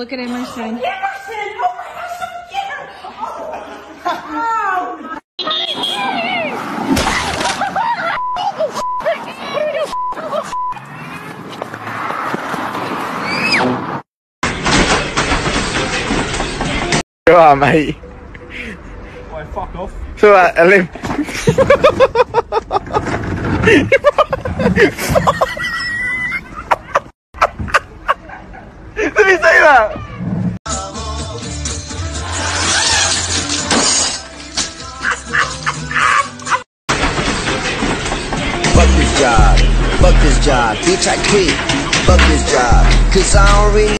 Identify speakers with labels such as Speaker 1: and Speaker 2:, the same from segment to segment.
Speaker 1: Look at Emerson.
Speaker 2: You are, mate.
Speaker 3: Why, fuck off.
Speaker 2: So, uh, Elim. Did he say that?
Speaker 4: Fuck this job, fuck this job, bitch I quit. Fuck this job, cause I don't really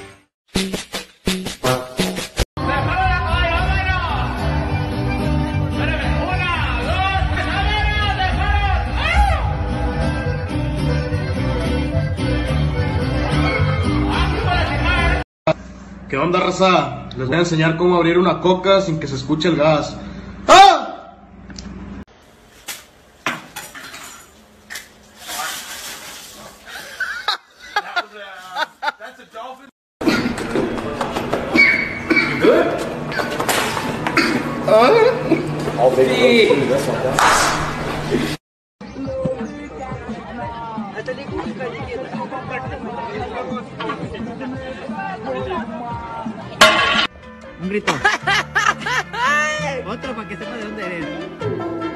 Speaker 5: ¿Qué onda, raza? Les voy a enseñar cómo abrir una coca sin que se escuche el gas. ¡Ah!
Speaker 6: Un grito. Otro para que sepa de dónde eres.